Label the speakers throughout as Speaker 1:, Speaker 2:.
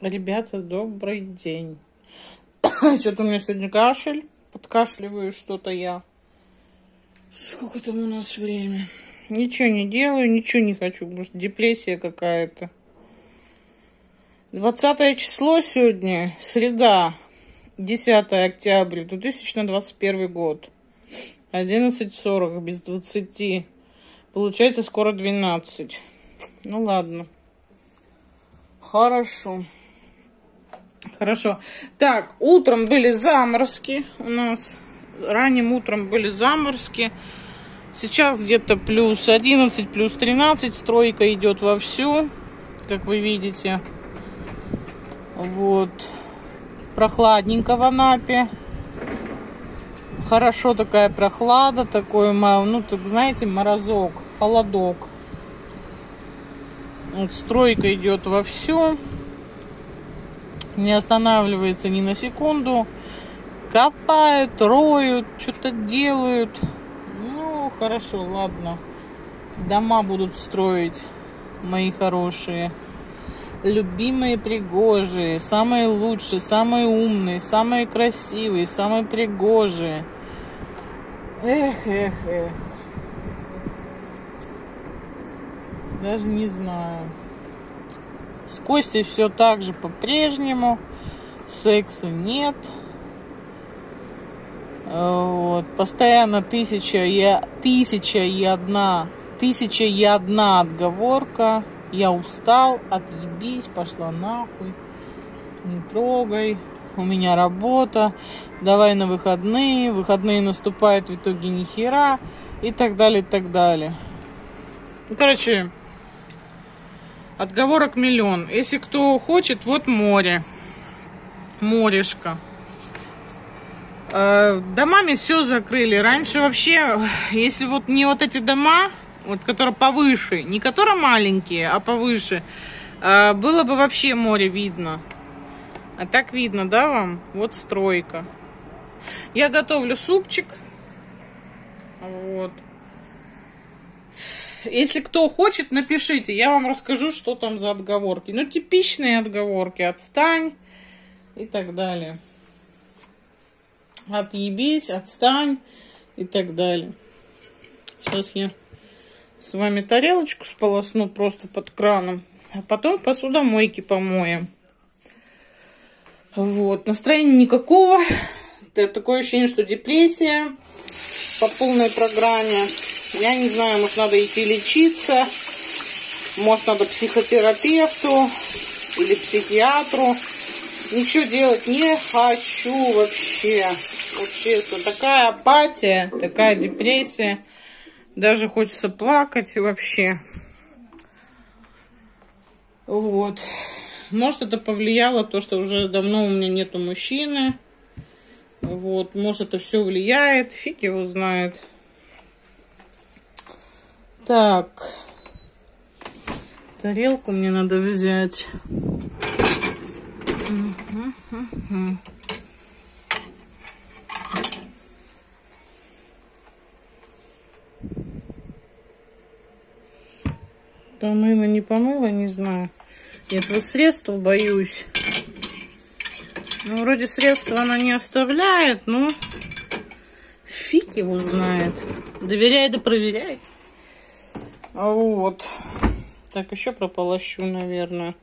Speaker 1: Ребята, добрый день. Что-то у меня сегодня кашель. Подкашливаю что-то я. Сколько там у нас время? Ничего не делаю, ничего не хочу. Может, депрессия какая-то. 20 число сегодня, среда, 10 октября 2021 год. 11.40 без 20. Получается скоро 12. Ну ладно. Хорошо. Хорошо. Так, утром были заморозки у нас. Ранним утром были заморозки. Сейчас где-то плюс 11, плюс 13. Стройка идет вовсю, как вы видите. Вот. Прохладненько в Анапе. Хорошо такая прохлада, такой, ну, так, знаете, морозок, холодок. Вот стройка идет вовсю. Не останавливается ни на секунду. Копают, роют, что-то делают. Ну, хорошо, ладно. Дома будут строить, мои хорошие. Любимые пригожие, самые лучшие, самые умные, самые красивые, самые пригожие. Эх, эх, эх. Даже не знаю. С Костей все так же по-прежнему. Секса нет. Вот. Постоянно тысяча и, тысяча и одна, тысяча и одна отговорка. Я устал, отъебись, пошла нахуй. Не трогай у меня работа, давай на выходные, выходные наступают в итоге ни хера и так далее, и так далее. Короче, отговорок миллион. Если кто хочет, вот море, морешко. Э, домами все закрыли. Раньше вообще, если вот не вот эти дома, вот которые повыше, не которые маленькие, а повыше, э, было бы вообще море видно. А так видно, да, вам? Вот стройка. Я готовлю супчик. Вот. Если кто хочет, напишите. Я вам расскажу, что там за отговорки. Ну, типичные отговорки. Отстань и так далее. Отъебись, отстань и так далее. Сейчас я с вами тарелочку сполосну просто под краном. А потом посудомойки помоем. Вот, настроения никакого. Такое ощущение, что депрессия по полной программе. Я не знаю, может надо идти лечиться, может надо психотерапевту или психиатру. Ничего делать не хочу вообще. Вот честно, такая апатия, такая депрессия. Даже хочется плакать вообще. Вот. Может, это повлияло то, что уже давно у меня нету мужчины. Вот, может, это все влияет. Фиг его знает. Так. Тарелку мне надо взять. Помыла, не помыла, не знаю. Я этого средства боюсь. Ну, вроде средства она не оставляет, но фиг его знает. Доверяй да проверяй. А вот. Так, еще прополощу, наверное.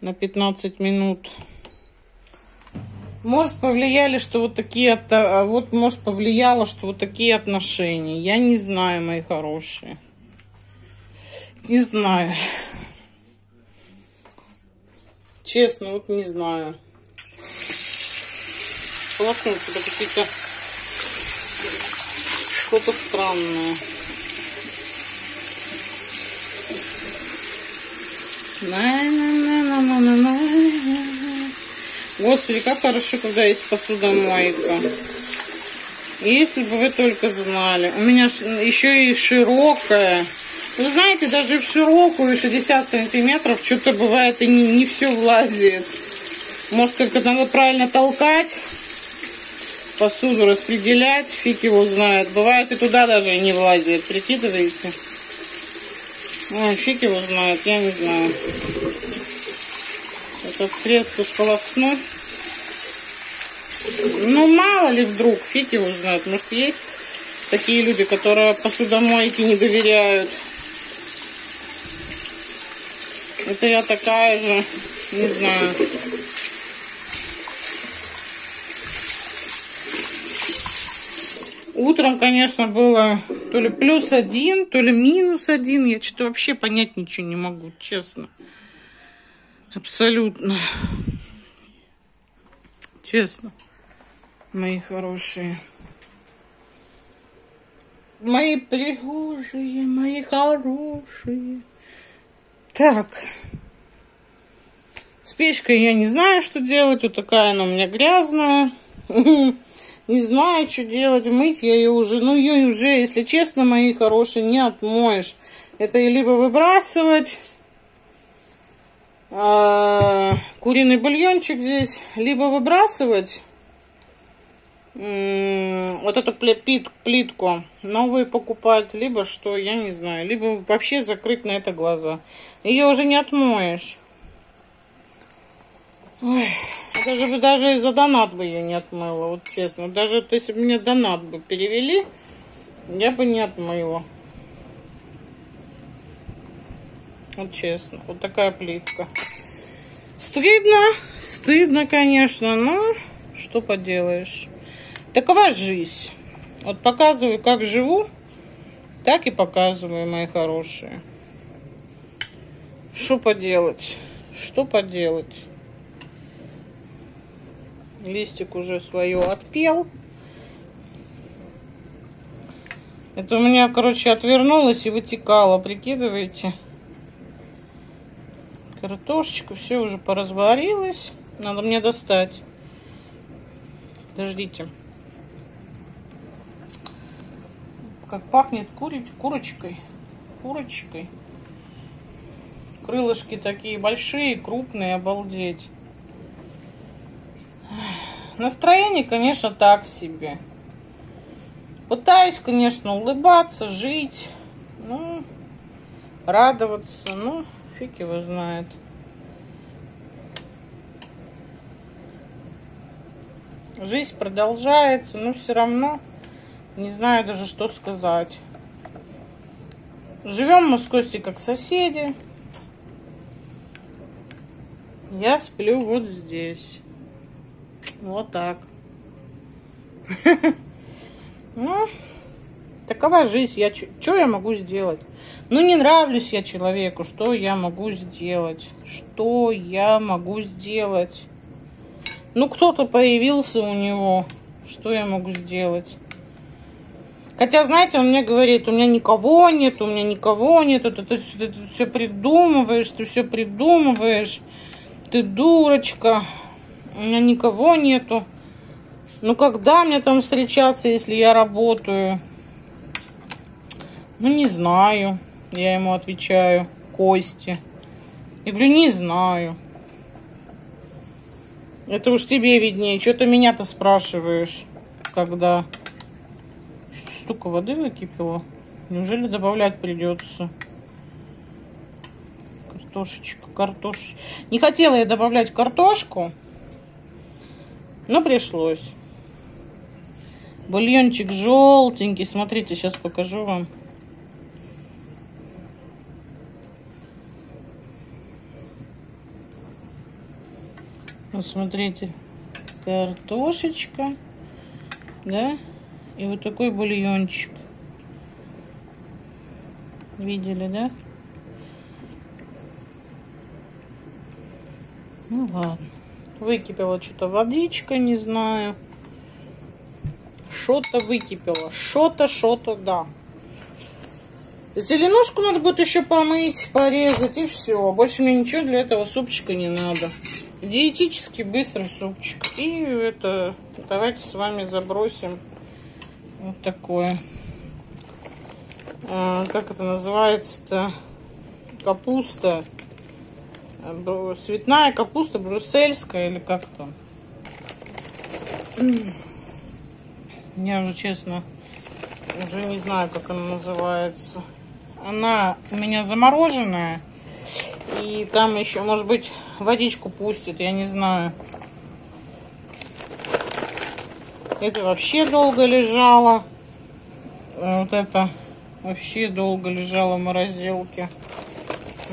Speaker 1: На 15 минут. Может, повлияли, что вот такие... А вот, может, повлияло, что вот такие отношения. Я не знаю, мои хорошие. Не знаю. Честно, вот не знаю. Полоснул туда какие-то что-то странное. Господи, как хорошо, когда есть посудомойка. Если бы вы только знали. У меня еще и широкая. Вы знаете, даже в широкую 60 сантиметров что-то бывает и не, не все влазит. Может, как-то надо правильно толкать, посуду распределять, фиг его знает. Бывает и туда даже не влазит. Прикидываете? А, фиг его знает, я не знаю. Это средство сполоснуть. Ну, мало ли вдруг, фиг его знает. Может, есть такие люди, которые посудомойке не доверяют. Это я такая же, не знаю. Утром, конечно, было то ли плюс один, то ли минус один. Я что-то вообще понять ничего не могу, честно. Абсолютно. Честно. Мои хорошие. Мои пригожие, мои хорошие. Так. С печкой я не знаю, что делать. Вот такая она у меня грязная. Не знаю, что делать. Мыть я ее уже, ну ее уже, если честно, мои хорошие, не отмоешь. Это либо выбрасывать э, куриный бульончик здесь, либо выбрасывать вот эту плит, плитку, новые покупать, либо что, я не знаю, либо вообще закрыть на это глаза. Ее уже не отмоешь. Ой, даже бы даже из-за донат бы ее не отмыла, вот честно. Даже вот, если бы мне донат бы перевели, я бы не отмыла. Вот честно, вот такая плитка. Стыдно, стыдно, конечно, но что поделаешь. Такова жизнь. Вот показываю, как живу, так и показываю, мои хорошие. Что поделать? Что поделать? Листик уже свое отпел. Это у меня, короче, отвернулось и вытекало, прикидываете? Картошечка, все уже поразварилось. Надо мне достать. Подождите. Как пахнет кури... курочкой. Курочкой. Крылышки такие большие, крупные, обалдеть. Настроение, конечно, так себе. Пытаюсь, конечно, улыбаться, жить, ну, радоваться, ну, фиг его знает. Жизнь продолжается, но все равно не знаю даже, что сказать. Живем мы с Костей как соседи. Я сплю вот здесь. Вот так. Ну, такова жизнь. Я, что я могу сделать? Ну, не нравлюсь я человеку. Что я могу сделать? Что я могу сделать? Ну, кто-то появился у него. Что я могу сделать? Хотя, знаете, он мне говорит, у меня никого нет, у меня никого нет, ты, ты, ты, ты все придумываешь, ты все придумываешь, ты дурочка у меня никого нету. Ну, когда мне там встречаться, если я работаю? Ну, не знаю. Я ему отвечаю. Кости. Я говорю, не знаю. Это уж тебе виднее. Что ты меня-то спрашиваешь, когда... Столько воды выкипело. Неужели добавлять придется? Картошечка, картошечка. Не хотела я добавлять картошку. Но пришлось. Бульончик желтенький. Смотрите, сейчас покажу вам. Вот смотрите, картошечка, да, и вот такой бульончик. Видели, да? Ну ладно. Выкипела что-то водичка, не знаю. Что-то выкипело. Что-то, что-то, да. Зеленушку надо будет еще помыть, порезать и все. Больше мне ничего для этого супчика не надо. Диетический быстрый супчик. И это давайте с вами забросим вот такое. А, как это называется-то? Капуста. Цветная капуста брюссельская или как там. Я уже, честно, уже не знаю, как она называется. она у меня замороженная. И там еще, может быть, водичку пустит, я не знаю. Это вообще долго лежало. Вот это вообще долго лежало в морозилке.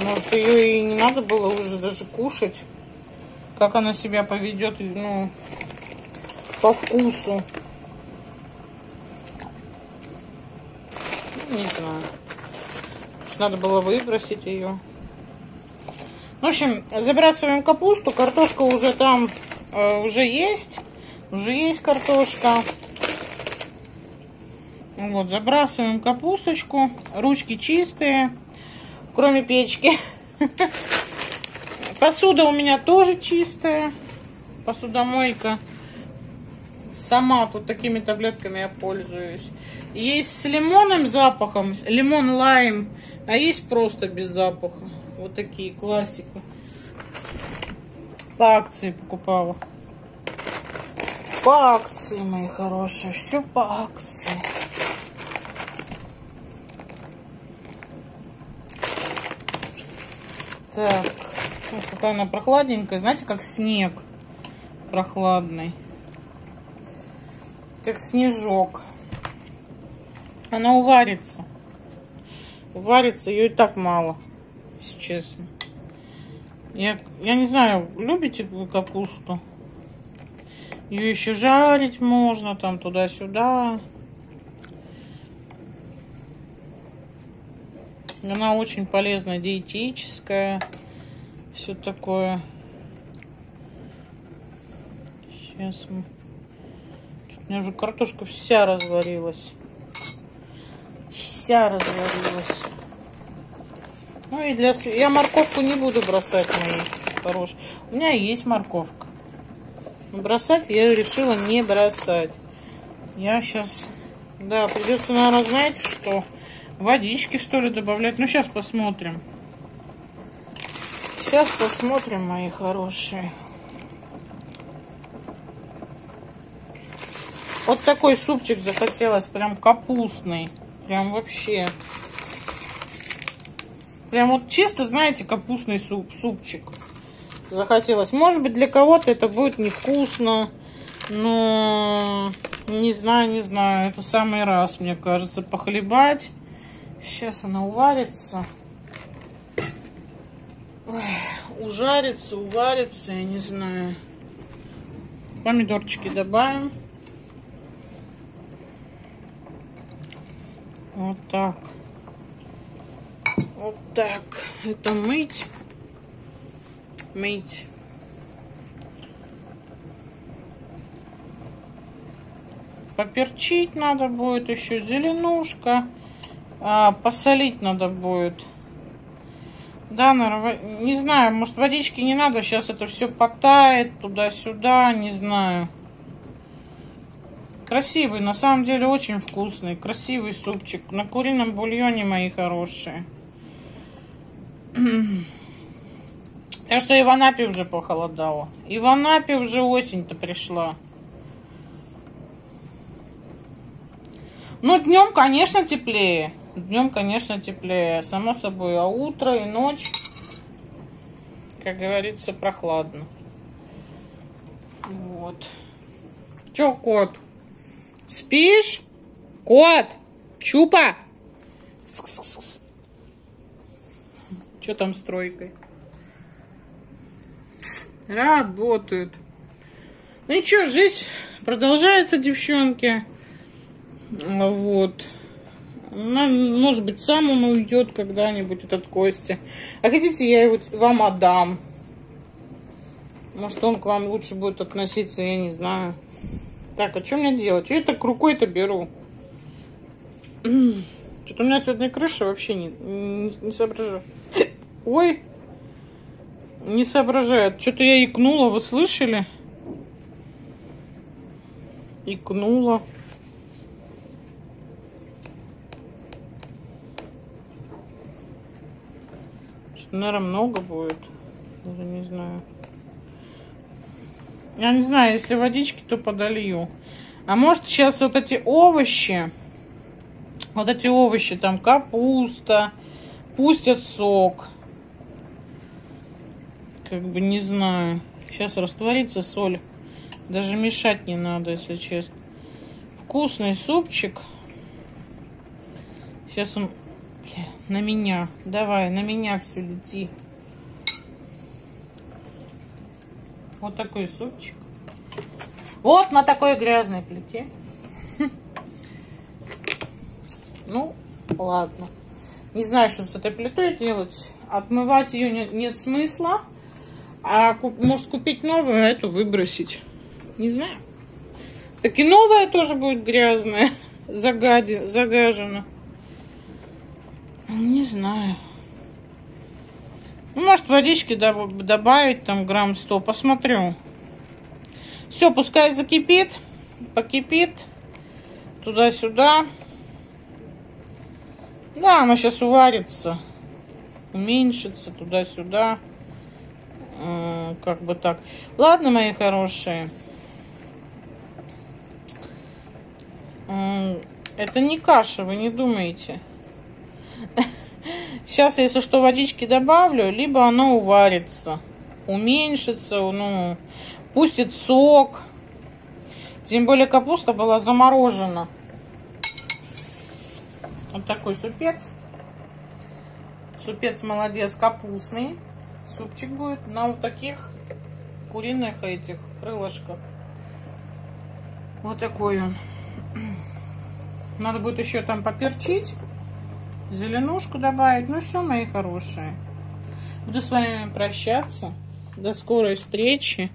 Speaker 1: Может, ее и не надо было уже даже кушать. Как она себя поведет, ну, по вкусу. Не знаю. Надо было выбросить ее. В общем, забрасываем капусту. Картошка уже там э, уже есть. Уже есть картошка. Вот, забрасываем капусточку. Ручки чистые, кроме печки. Посуда у меня тоже чистая. Посудомойка. Сама тут такими таблетками я пользуюсь. Есть с лимонным запахом, лимон лайм, а есть просто без запаха. Вот такие, классика. По акции покупала. По акции, мои хорошие. Все по акции. Так, вот какая она прохладненькая. Знаете, как снег прохладный. Как снежок. Она уварится. Уварится, ее и так мало, если честно. Я, я не знаю, любите вы капусту? Ее еще жарить можно, там туда-сюда. Она очень полезная, диетическая. Все такое. Сейчас мы... У меня уже картошка вся разварилась. Вся разварилась. Ну и для... Я морковку не буду бросать, мои хорошие. У меня есть морковка. Бросать я решила не бросать. Я сейчас... Да, придется, наверное, знаете что? Водички, что ли, добавлять. Ну, сейчас посмотрим. Сейчас посмотрим, мои хорошие. Вот такой супчик захотелось, прям капустный. Прям вообще. Прям вот чисто, знаете, капустный суп, супчик захотелось. Может быть, для кого-то это будет невкусно, но не знаю, не знаю. Это самый раз, мне кажется, похлебать. Сейчас она уварится. Ой, ужарится, уварится, я не знаю. Помидорчики добавим. Вот так. Вот так. Это мыть. Мыть. Поперчить надо будет еще зеленушка. А, посолить надо будет. Да, наверное, не знаю, может водички не надо. Сейчас это все потает туда-сюда, не знаю. Красивый, на самом деле очень вкусный. Красивый супчик. На курином бульоне, мои хорошие. Так что и в Анапе уже похолодало. И в Анапе уже осень-то пришла. Ну, днем, конечно, теплее. Днем, конечно, теплее. Само собой, а утро и ночь, как говорится, прохладно. Вот. Чё, кот? Спишь? Кот! Чупа! Что там с тройкой? Работают. Ну и что, жизнь продолжается, девчонки. Вот. Ну, может быть, сам он уйдет когда-нибудь, этот Костя. А хотите, я его вам отдам. Может, он к вам лучше будет относиться, я не знаю. Так, а что мне делать? Я так рукой-то беру? Что-то у меня сегодня крыша вообще не, не, не соображаю. Ой, не соображает. Что-то я икнула, вы слышали? Икнула. Что-то, наверное, много будет. Даже не знаю. Я не знаю, если водички, то подолью. А может сейчас вот эти овощи, Вот эти овощи, там капуста, пустят сок. Как бы не знаю. Сейчас растворится соль. Даже мешать не надо, если честно. Вкусный супчик. Сейчас он на меня. Давай, на меня все лети. Вот такой супчик. Вот на такой грязной плите. Ну, ладно. Не знаю, что с этой плитой делать. Отмывать ее нет, нет смысла. А может купить новую, а эту выбросить. Не знаю. Так и новая тоже будет грязная. Загади, загажена. Не знаю. Ну, может, водички добавить, там, грамм 100. Посмотрю. Все, пускай закипит. Покипит. Туда-сюда. Да, оно сейчас уварится, уменьшится туда-сюда. Как бы так. Ладно, мои хорошие. Это не каша, вы не думаете. Сейчас, если что, водички добавлю, либо оно уварится, уменьшится, ну, пустит сок. Тем более капуста была заморожена. Вот такой супец. Супец молодец, капустный. Супчик будет на вот таких куриных этих крылышках. Вот такой он. Надо будет еще там поперчить. Зеленушку добавить. Ну все, мои хорошие. Буду с вами прощаться. До скорой встречи.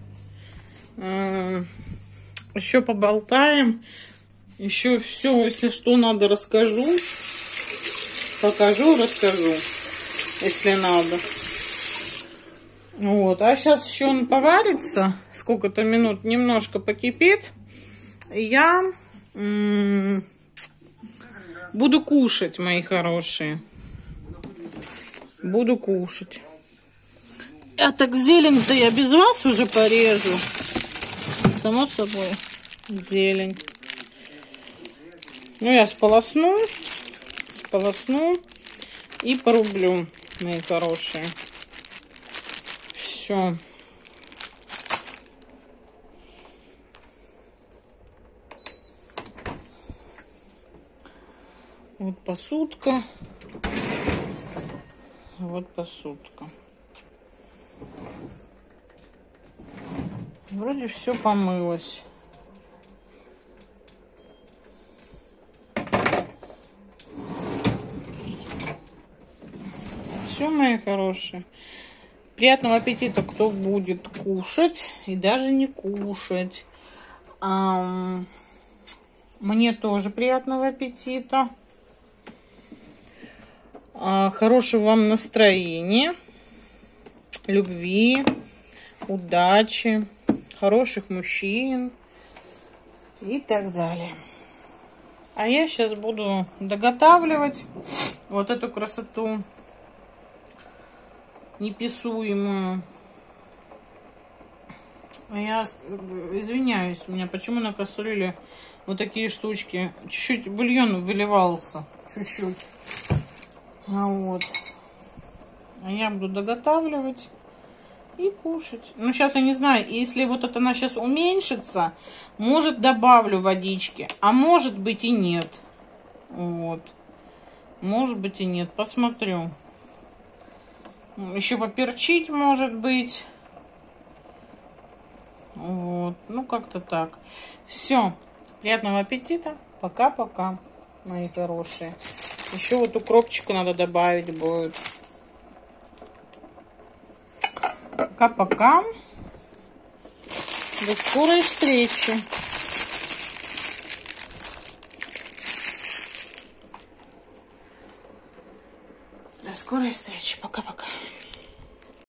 Speaker 1: Еще поболтаем. Еще все, если что надо, расскажу. Покажу, расскажу, если надо. Вот. А сейчас еще он поварится. Сколько-то минут немножко покипит. Я буду кушать, мои хорошие. Буду кушать. А так зелень-то я без вас уже порежу. Само собой. Зелень. Ну, я сполосну, сполосну и порублю, мои хорошие. Все. Вот посудка. Вот посудка. Вроде все помылось. Все, мои хорошие. Приятного аппетита, кто будет кушать и даже не кушать. Мне тоже приятного аппетита. А, хорошего вам настроения, любви, удачи, хороших мужчин и так далее. А я сейчас буду доготавливать вот эту красоту неписуемую. А я извиняюсь, у меня почему на кастрюле вот такие штучки. Чуть-чуть бульон выливался. Чуть-чуть. А вот. А я буду доготавливать и кушать. Ну, сейчас я не знаю, если вот это она сейчас уменьшится, может добавлю водички, а может быть и нет. Вот. Может быть и нет. Посмотрю. Еще поперчить, может быть. Вот. Ну, как-то так. Все. Приятного аппетита. Пока-пока, мои хорошие. Еще вот укропчика надо добавить будет. Пока-пока. До скорой встречи. До скорой встречи. Пока-пока.